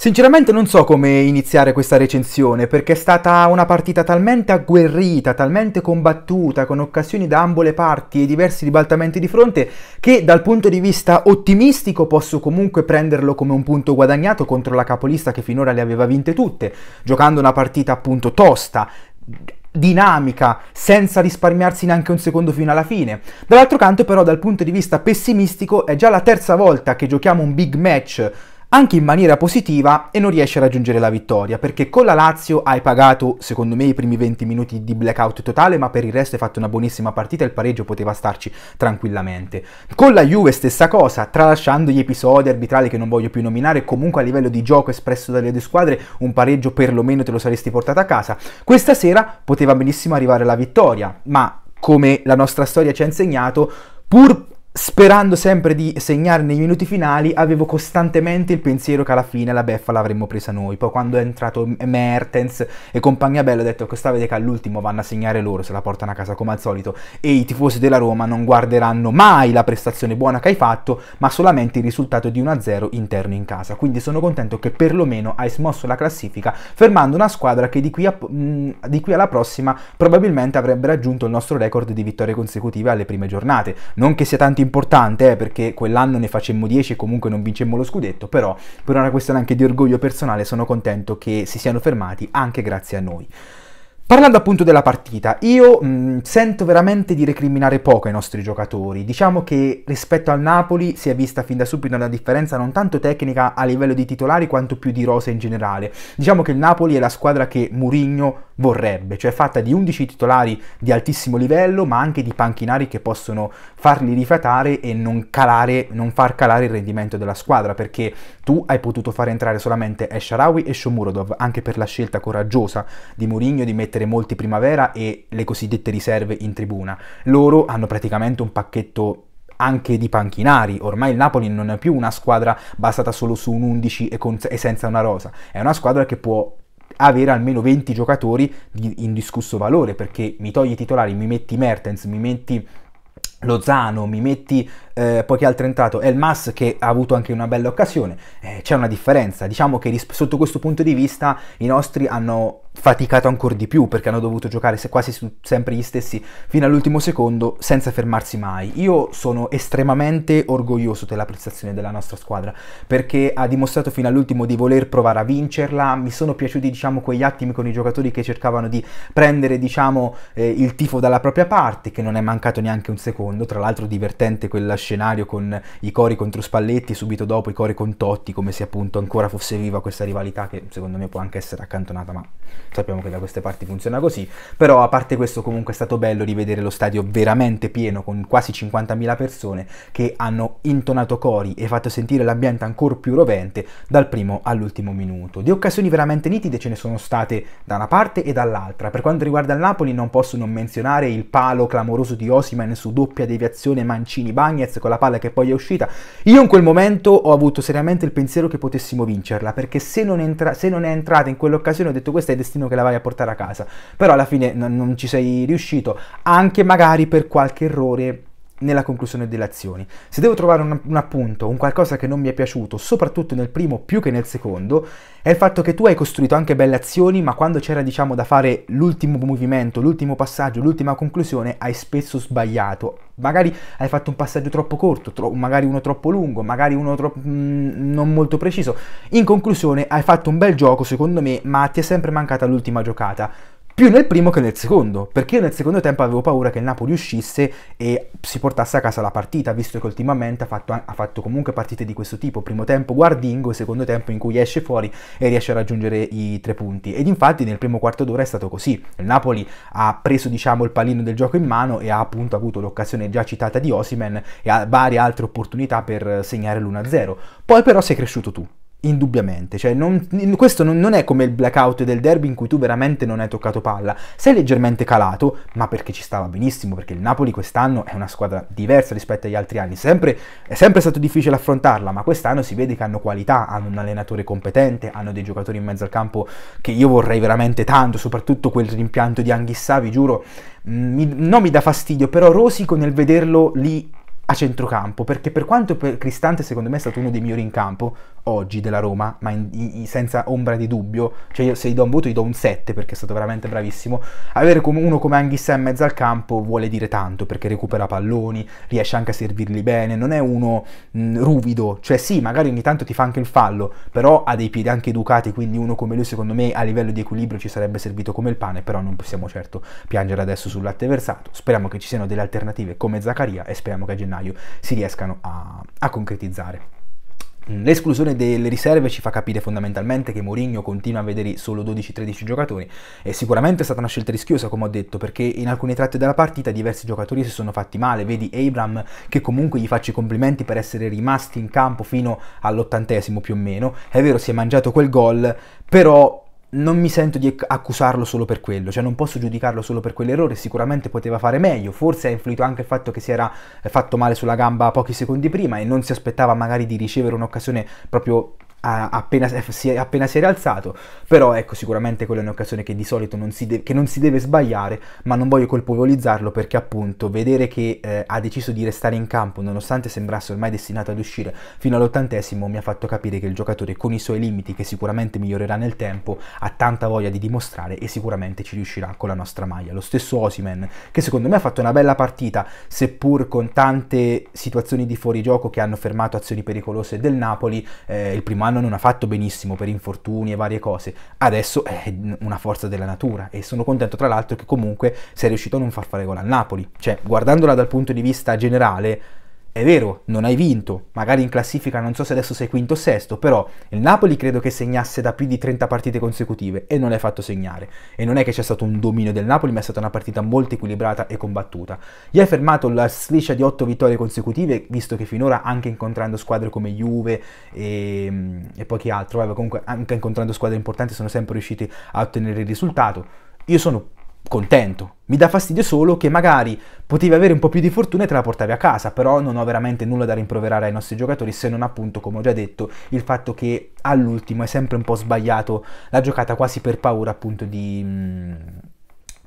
Sinceramente non so come iniziare questa recensione perché è stata una partita talmente agguerrita, talmente combattuta, con occasioni da ambo le parti e diversi ribaltamenti di fronte che dal punto di vista ottimistico posso comunque prenderlo come un punto guadagnato contro la capolista che finora le aveva vinte tutte, giocando una partita appunto tosta, dinamica, senza risparmiarsi neanche un secondo fino alla fine. Dall'altro canto però dal punto di vista pessimistico è già la terza volta che giochiamo un big match anche in maniera positiva e non riesce a raggiungere la vittoria, perché con la Lazio hai pagato, secondo me, i primi 20 minuti di blackout totale, ma per il resto hai fatto una buonissima partita e il pareggio poteva starci tranquillamente. Con la Juve stessa cosa, tralasciando gli episodi arbitrali che non voglio più nominare, comunque a livello di gioco espresso dalle due squadre, un pareggio perlomeno te lo saresti portato a casa. Questa sera poteva benissimo arrivare la vittoria, ma come la nostra storia ci ha insegnato, pur sperando sempre di segnare nei minuti finali, avevo costantemente il pensiero che alla fine la beffa l'avremmo presa noi. Poi quando è entrato Mertens e compagnia bella ho detto questa vede che all'ultimo vanno a segnare loro, se la portano a casa come al solito e i tifosi della Roma non guarderanno mai la prestazione buona che hai fatto, ma solamente il risultato di 1-0 interno in casa. Quindi sono contento che perlomeno hai smosso la classifica fermando una squadra che di qui, a, mh, di qui alla prossima probabilmente avrebbe raggiunto il nostro record di vittorie consecutive alle prime giornate. Non che sia tanto importante, eh, perché quell'anno ne facemmo 10 e comunque non vincemmo lo scudetto, però per una questione anche di orgoglio personale sono contento che si siano fermati anche grazie a noi. Parlando appunto della partita, io mh, sento veramente di recriminare poco ai nostri giocatori. Diciamo che rispetto al Napoli si è vista fin da subito una differenza non tanto tecnica a livello di titolari quanto più di rosa in generale. Diciamo che il Napoli è la squadra che Murigno vorrebbe, cioè fatta di 11 titolari di altissimo livello, ma anche di panchinari che possono farli rifiatare e non, calare, non far calare il rendimento della squadra, perché tu hai potuto far entrare solamente Esharawi e Shomurodov, anche per la scelta coraggiosa di Murigno di mettere molti primavera e le cosiddette riserve in tribuna. Loro hanno praticamente un pacchetto anche di panchinari. Ormai il Napoli non è più una squadra basata solo su un 11 e, con, e senza una rosa, è una squadra che può avere almeno 20 giocatori di indiscusso valore perché mi togli i titolari, mi metti Mertens, mi metti Lozano, mi metti eh, poi che altro è entrato. Elmas che ha avuto anche una bella occasione, eh, c'è una differenza, diciamo che sotto questo punto di vista i nostri hanno faticato ancora di più perché hanno dovuto giocare quasi sempre gli stessi fino all'ultimo secondo senza fermarsi mai. Io sono estremamente orgoglioso della prestazione della nostra squadra perché ha dimostrato fino all'ultimo di voler provare a vincerla, mi sono piaciuti diciamo quegli attimi con i giocatori che cercavano di prendere diciamo eh, il tifo dalla propria parte che non è mancato neanche un secondo, tra l'altro divertente quella scenario con i cori contro Spalletti, subito dopo i cori con Totti, come se appunto ancora fosse viva questa rivalità che secondo me può anche essere accantonata, ma sappiamo che da queste parti funziona così. Però a parte questo comunque è stato bello rivedere lo stadio veramente pieno con quasi 50.000 persone che hanno intonato cori e fatto sentire l'ambiente ancora più rovente dal primo all'ultimo minuto. Di occasioni veramente nitide ce ne sono state da una parte e dall'altra. Per quanto riguarda il Napoli non posso non menzionare il palo clamoroso di Osiman su doppia deviazione Mancini-Bagnez con la palla che poi è uscita. Io in quel momento ho avuto seriamente il pensiero che potessimo vincerla, perché se non, entra- se non è entrata in quell'occasione ho detto questo è destino che la vai a portare a casa. Però alla fine n- non ci sei riuscito, anche magari per qualche errore nella conclusione delle azioni. Se devo trovare un, un, appunto, un qualcosa che non mi è piaciuto, soprattutto nel primo più che nel secondo, è il fatto che tu hai costruito anche belle azioni, ma quando c'era diciamo da fare l'ultimo movimento, l'ultimo passaggio, l'ultima conclusione, hai spesso sbagliato. Magari hai fatto un passaggio troppo corto, tro- magari uno troppo lungo, magari uno troppo mm, non molto preciso. In conclusione, hai fatto un bel gioco secondo me, ma ti è sempre mancata l'ultima giocata più nel primo che nel secondo, perché io nel secondo tempo avevo paura che il Napoli uscisse e si portasse a casa la partita, visto che ultimamente ha fatto, ha fatto comunque partite di questo tipo, primo tempo guardingo, secondo tempo in cui esce fuori e riesce a raggiungere i tre punti. Ed infatti nel primo quarto d'ora è stato così, il Napoli ha preso diciamo il pallino del gioco in mano e ha appunto avuto l'occasione già citata di Osimen e ha varie altre opportunità per segnare l'1-0, poi però sei cresciuto tu Indubbiamente, cioè non, questo non, non, è come il blackout del derby in cui tu veramente non hai toccato palla, sei leggermente calato, ma perché ci stava benissimo, perché il Napoli quest'anno è una squadra diversa rispetto agli altri anni, sempre, è sempre stato difficile affrontarla, ma quest'anno si vede che hanno qualità, hanno un allenatore competente, hanno dei giocatori in mezzo al campo che io vorrei veramente tanto, soprattutto quel rimpianto di Anghissà, vi giuro, mm, mi, non mi dà fastidio, però rosico nel vederlo lì a centrocampo, perché per quanto per Cristante secondo me è stato uno dei migliori in campo oggi della Roma, ma in, in, senza ombra di dubbio, cioè io se gli do un voto gli do un 7 perché è stato veramente bravissimo, avere come uno come Anghissa in mezzo al campo vuole dire tanto perché recupera palloni, riesce anche a servirli bene, non è uno mh, ruvido, cioè sì, magari ogni tanto ti fa anche il fallo, però ha dei piedi anche educati, quindi uno come lui secondo me a livello di equilibrio ci sarebbe servito come il pane, però non possiamo certo piangere adesso sul latte versato, speriamo che ci siano delle alternative come Zaccaria e speriamo che a gennaio gennaio si riescano a, a concretizzare. L'esclusione delle riserve ci fa capire fondamentalmente che Mourinho continua a vedere solo 12-13 giocatori. E sicuramente è stata una scelta rischiosa come ho detto perché in alcuni tratti della partita diversi giocatori si sono fatti male, vedi Abram che comunque gli faccio i complimenti per essere rimasti in campo fino all'ottantesimo più o meno, è vero si è mangiato quel gol però non mi sento di accusarlo solo per quello, cioè non posso giudicarlo solo per quell'errore, sicuramente poteva fare meglio, forse ha influito anche il fatto che si era eh, fatto male sulla gamba pochi secondi prima e non si aspettava magari di ricevere un'occasione proprio appena si, è, appena si è rialzato, però ecco sicuramente quella è un'occasione che di solito non si, de- non si deve sbagliare, ma non voglio colpevolizzarlo perché appunto vedere che eh, ha deciso di restare in campo nonostante sembrasse ormai destinato ad uscire fino all'ottantesimo mi ha fatto capire che il giocatore con i suoi limiti che sicuramente migliorerà nel tempo ha tanta voglia di dimostrare e sicuramente ci riuscirà con la nostra maglia. Lo stesso Osimen che secondo me ha fatto una bella partita seppur con tante situazioni di fuorigioco che hanno fermato azioni pericolose del Napoli, eh, il primo anno non ha fatto benissimo per infortuni e varie cose, adesso è una forza della natura e sono contento tra l'altro che comunque sei riuscito a non far fare gol al Napoli, cioè guardandola dal punto di vista generale è vero, non hai vinto, magari in classifica non so se adesso sei quinto o sesto, però il Napoli credo che segnasse da più di 30 partite consecutive e non l'hai fatto segnare. E non è che c'è stato un dominio del Napoli, ma è stata una partita molto equilibrata e combattuta. Gli hai fermato la striscia di 8 vittorie consecutive, visto che finora anche incontrando squadre come Juve e, e pochi altri, comunque anche incontrando squadre importanti sono sempre riusciti a ottenere il risultato. Io sono contento. Mi dà fastidio solo che magari potevi avere un po' più di fortuna e te la portavi a casa, però non ho veramente nulla da rimproverare ai nostri giocatori se non appunto, come ho già detto, il fatto che all'ultimo è sempre un po' sbagliato la giocata quasi per paura appunto di... Mh,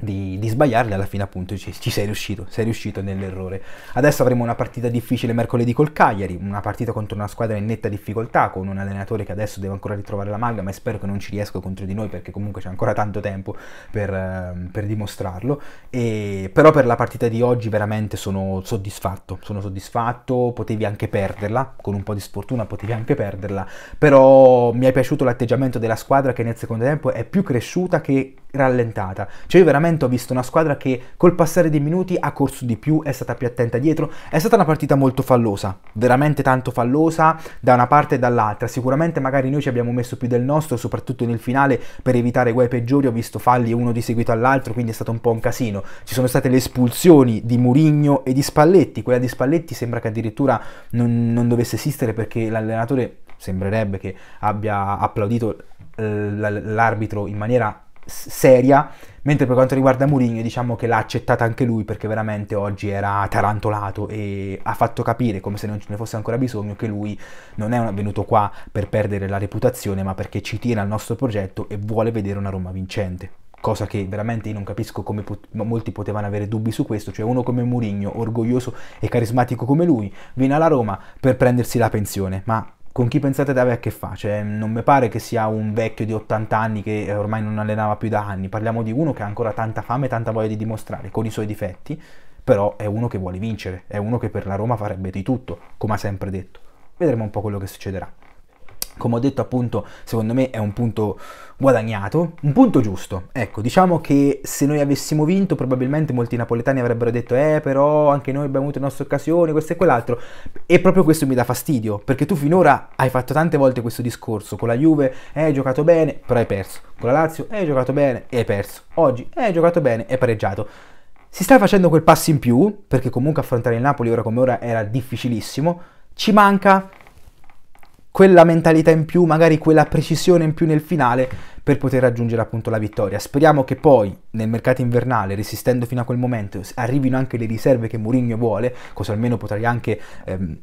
di, di sbagliarle, alla fine appunto ci, ci, sei riuscito, sei riuscito nell'errore. Adesso avremo una partita difficile mercoledì col Cagliari, una partita contro una squadra in netta difficoltà, con un allenatore che adesso deve ancora ritrovare la maglia, ma spero che non ci riesca contro di noi perché comunque c'è ancora tanto tempo per, ehm, per dimostrarlo. E, però per la partita di oggi veramente sono soddisfatto, sono soddisfatto, potevi anche perderla, con un po' di sfortuna potevi anche perderla, però mi è piaciuto l'atteggiamento della squadra che nel secondo tempo è più cresciuta che rallentata. Cioè io veramente ho visto una squadra che col passare dei minuti ha corso di più, è stata più attenta dietro, è stata una partita molto fallosa, veramente tanto fallosa da una parte e dall'altra. Sicuramente magari noi ci abbiamo messo più del nostro, soprattutto nel finale per evitare guai peggiori, ho visto falli uno di seguito all'altro, quindi è stato un po' un casino. Ci sono state le espulsioni di Murigno e di Spalletti, quella di Spalletti sembra che addirittura non, non dovesse esistere perché l'allenatore sembrerebbe che abbia applaudito eh, l'arbitro in maniera seria, mentre per quanto riguarda Mourinho diciamo che l'ha accettata anche lui perché veramente oggi era tarantolato e ha fatto capire, come se non ce ne fosse ancora bisogno, che lui non è venuto qua per perdere la reputazione, ma perché ci tiene al nostro progetto e vuole vedere una Roma vincente. Cosa che veramente io non capisco come pot- molti potevano avere dubbi su questo, cioè uno come Mourinho, orgoglioso e carismatico come lui, viene alla Roma per prendersi la pensione, ma con chi pensate di avere a che fare? Cioè, non mi pare che sia un vecchio di 80 anni che ormai non allenava più da anni, parliamo di uno che ha ancora tanta fame e tanta voglia di dimostrare, con i suoi difetti, però è uno che vuole vincere, è uno che per la Roma farebbe di tutto, come ha sempre detto. Vedremo un po' quello che succederà come ho detto appunto, secondo me è un punto guadagnato, un punto giusto. Ecco, diciamo che se noi avessimo vinto probabilmente molti napoletani avrebbero detto eh però anche noi abbiamo avuto le nostre occasioni, questo e quell'altro. E proprio questo mi dà fastidio, perché tu finora hai fatto tante volte questo discorso, con la Juve eh, hai giocato bene, però hai perso. Con la Lazio eh, hai giocato bene e hai perso. Oggi eh, hai giocato bene e pareggiato. Si sta facendo quel passo in più, perché comunque affrontare il Napoli ora come ora era difficilissimo. Ci manca quella mentalità in più, magari quella precisione in più nel finale per poter raggiungere appunto la vittoria. Speriamo che poi nel mercato invernale, resistendo fino a quel momento, arrivino anche le riserve che Mourinho vuole, così almeno potrai anche ehm,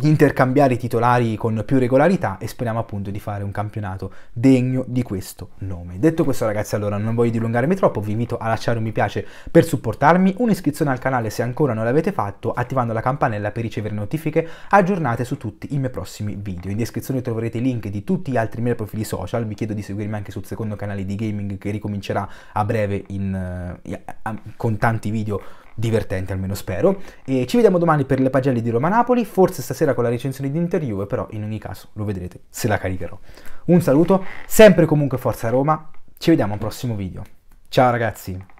di intercambiare i titolari con più regolarità e speriamo appunto di fare un campionato degno di questo nome. Detto questo ragazzi allora non voglio dilungarmi troppo, vi invito a lasciare un mi piace per supportarmi, un'iscrizione al canale se ancora non l'avete fatto, attivando la campanella per ricevere notifiche aggiornate su tutti i miei prossimi video. In descrizione troverete i link di tutti gli altri miei profili social, vi chiedo di seguirmi anche sul secondo canale di gaming che ricomincerà a breve in, uh, con tanti video divertente almeno spero. E ci vediamo domani per le pagelle di Roma-Napoli forse stasera con la recensione di Inter-Juve però in ogni caso lo vedrete se la caricherò. Un saluto sempre comunque forza Roma ci vediamo al prossimo video. Ciao ragazzi